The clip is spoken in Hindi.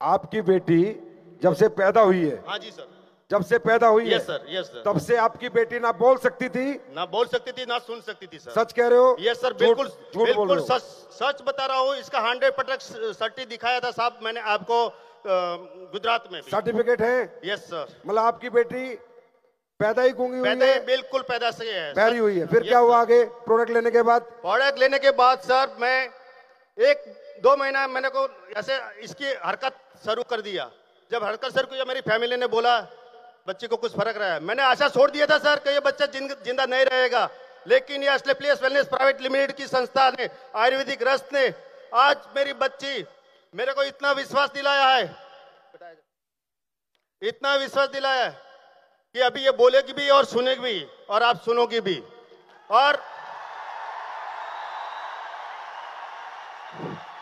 आपकी बेटी जब से पैदा हुई है। हाँ जी सर। जब से पैदा हुई है यस सर यस सर तब से आपकी बेटी ना बोल सकती थी ना बोल सकती थी ना सुन सकती थी सर। सच कह रहे हो? यस सर बिल्कुल बिल्कुल सच सच बता रहा हूँ इसका हंड्रेड परसेंट सर्टी दिखाया था साहब मैंने आपको गुजरात में सर्टिफिकेट है? यस सर मतलब आपकी बेटी पैदा ही गूँगी हुई पैदा ही है? बिल्कुल पैदा से है पैरी हुई है। फिर क्या हुआ आगे? प्रोडक्ट लेने के बाद? प्रोडक्ट लेने के बाद सर मैं एक, दो महीना मैंने को ऐसे इसकी हरकत शुरू कर दिया। जब हरकत शुरू किया मेरी फैमिली ने बोला, बच्चे को कुछ फ़र्क रहा है। मैंने आशा छोड़ दिया था, सर, कि ये बच्चा ज़िंदा नहीं रहेगा। लेकिन ये असले प्लेस वेलनेस प्राइवेट लिमिटेड की संस्था ने, आयुर्वेदिक रस ने, आज मेरी बच्ची, मेरे को इतना विश्वास दिलाया है। इतना विश्वास दिलाया है कि अभी ये बोलेगी भी और सुनेगी भी, और आप सुनोगी भी। और you